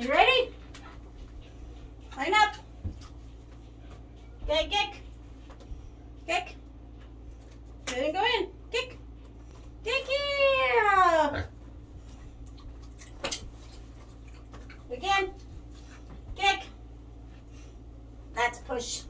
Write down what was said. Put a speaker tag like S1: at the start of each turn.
S1: You ready? Line up. Okay, kick. Kick. Didn't go in. Kick. Kick here. Again. Kick. That's push.